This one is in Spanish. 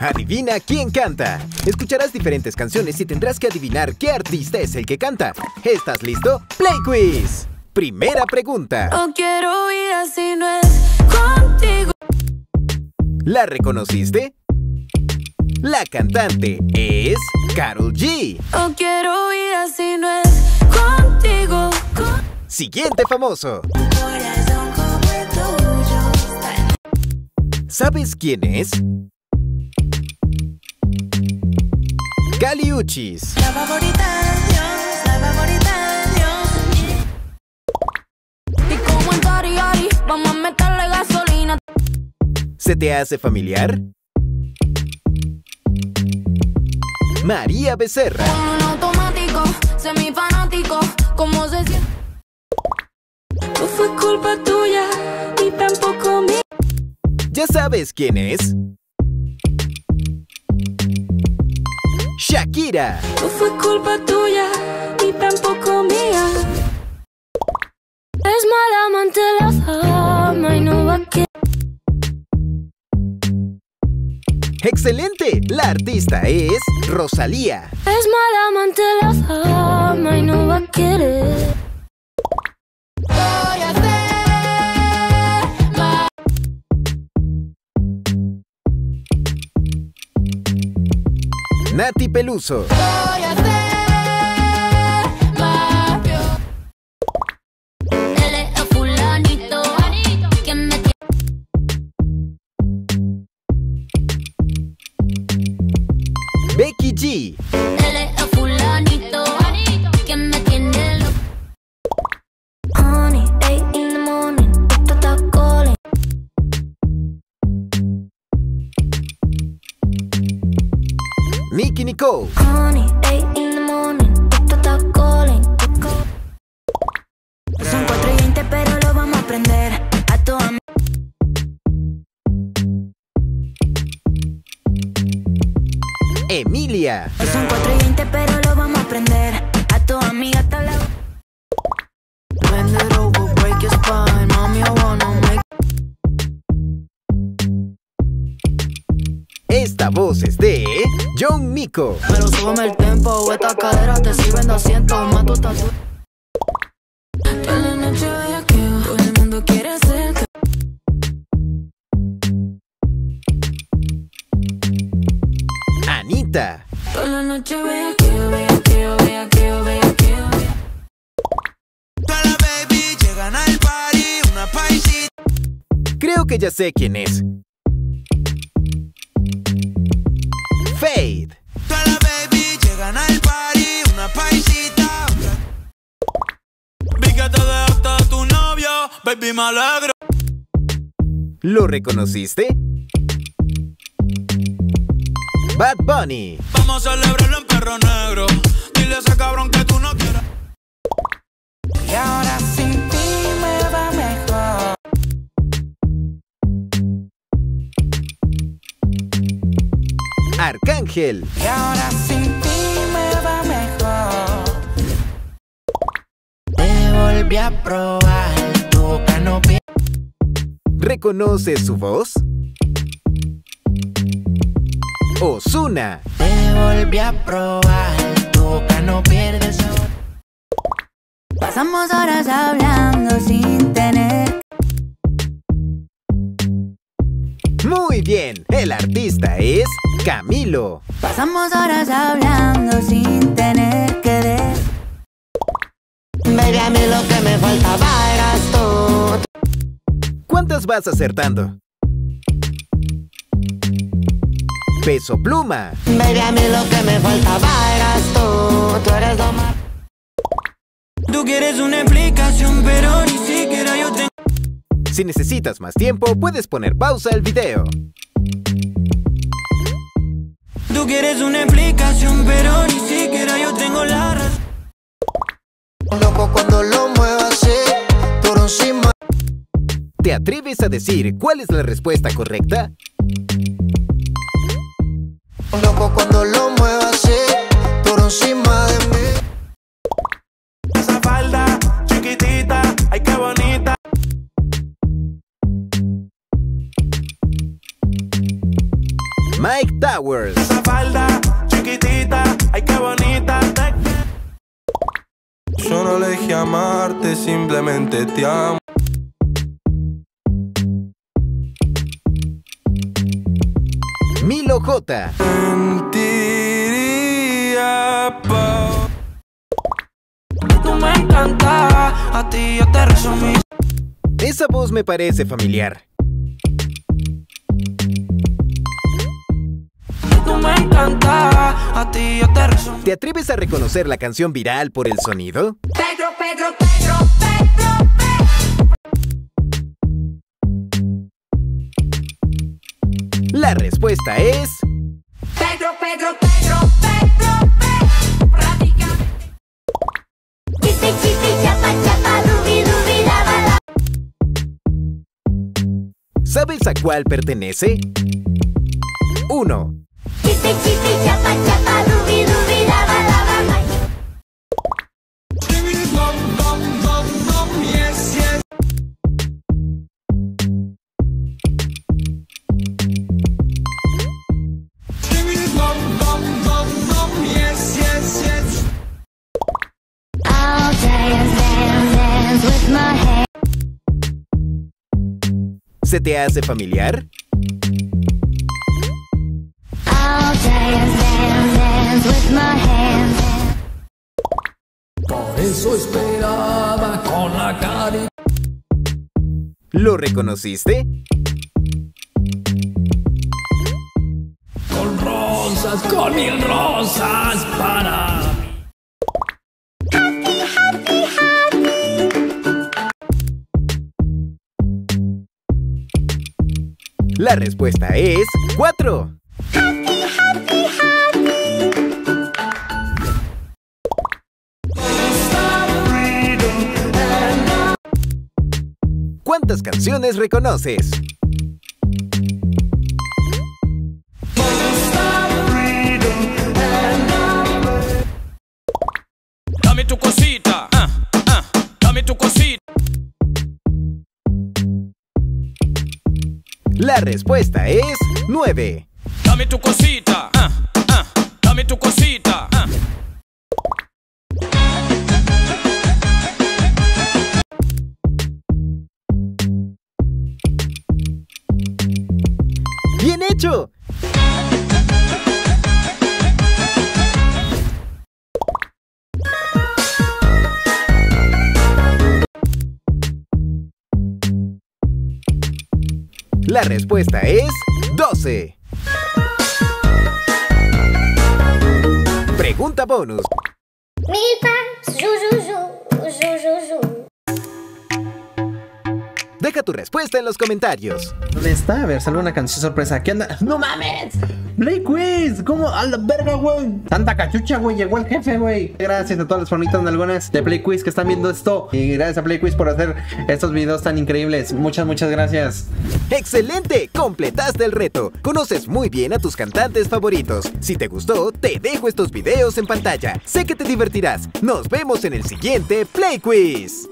Adivina quién canta. Escucharás diferentes canciones y tendrás que adivinar qué artista es el que canta. ¿Estás listo? Play Quiz. Primera pregunta. No quiero ir si no es contigo. ¿La reconociste? La cantante es Carol G. No quiero ir si no es contigo. Siguiente famoso. Corazón como el tuyo. ¿Sabes quién es? Cali Uchis. La favorita Dios, la favorita Dios. Y como en Tari Ari, vamos a meterle gasolina. ¿Se te hace familiar? María Becerra. Con un automático, semifanático, como se siente. No fue culpa tuya, y tampoco mía. ¿Ya sabes quién es? Shakira. No fue culpa tuya, y tampoco mía. Es mala amante la fama y no va a querer. ¡Excelente! La artista es Rosalía. Es mala amante la fama y no va a querer. Nati Peluso. Voy a hacer más. Él es el fulanito que me tiene. Becky G. calling. Son 4 y 20, pero lo vamos a aprender. A toda Emilia. Son 4 y 20, pero lo vamos a aprender. A tu amiga hasta la. Esta voz es de John Miko. Pero súbeme el tempo, estas caderas te sirven de asiento. Mato tatu. Toda la noche bellaqueo, todo el mundo quiere ser. Anita. Toda la noche bellaqueo, bellaqueo, bellaqueo, bellaqueo. Toda la baby llegan al party, una paisita. Creo que ya sé quién es. Baby me alegro. ¿Lo reconociste? Bad Bunny. Vamos a celebrarlo en perro negro. Dile a ese cabrón que tú no quieres. Y ahora sin ti me va mejor. Arcángel. Y ahora sin ti me va mejor. Te volví a probar, no pierde. ¿Reconoces su voz? Osuna. Te volví a probar, tu boca no pierde sabor. Pasamos horas hablando sin tener. Muy bien. El artista es Camilo. Pasamos horas hablando sin tener que ver. Baby, a mí lo que me faltaba eras tú. ¿Cuántas vas acertando? Peso Pluma. Baby, a mí lo que me faltaba eras tú. Tú eres lo más. Tú quieres una explicación, pero ni siquiera yo tengo. Si necesitas más tiempo, puedes poner pausa al video. Tú quieres una explicación, pero ni siquiera yo tengo la razón. Loco cuando lo muevo así. Por encima. ¿Te atreves a decir cuál es la respuesta correcta? Loco cuando lo muevo así. Por encima de mí. Esa falda chiquitita, ay qué bonita. Mike Flowers. Esa falda chiquitita, ay qué bonita Yo no elegí amarte, simplemente te amo. Milo J. Mentiría pa' Tú me encanta, a ti yo te resumí. Esa voz me parece familiar. Tú me encanta, a ti yo te resumí. ¿Te atreves a reconocer la canción viral por el sonido? Pedro, Pedro, Pedro, Pedro, La respuesta es... Pedro, Pedro, Pedro, Pedro, Pedro, prácticamente. Chipi, chipi, chapa, chapa. ¿Sabes a cuál pertenece? 1. Chipi, chipi, chapa, chapa, ¿Se te hace familiar? Dance, dance, dance with my hands. ¿Lo reconociste? La respuesta es 4. ¿Cuántas canciones reconoces? La respuesta es 9. Dame tu cosita, ah, ah, dame tu cosita. ah. ¡Bien hecho! La respuesta es 12. Pregunta bonus. Milpa, zu, zu, zu, zu, zu, zu. Deja tu respuesta en los comentarios. ¿Dónde está? A ver, sale una canción sorpresa. ¿Qué anda? ¡No mames! ¡Play Quiz! ¿Cómo? ¡A la verga, güey! Tanta cachucha, güey. Llegó el jefe, güey. Gracias a todas las formitas algunas de Play Quiz que están viendo esto. Y gracias a Play Quiz por hacer estos videos tan increíbles. Muchas, muchas gracias. ¡Excelente! Completaste el reto. Conoces muy bien a tus cantantes favoritos. Si te gustó, te dejo estos videos en pantalla. Sé que te divertirás. Nos vemos en el siguiente Play Quiz.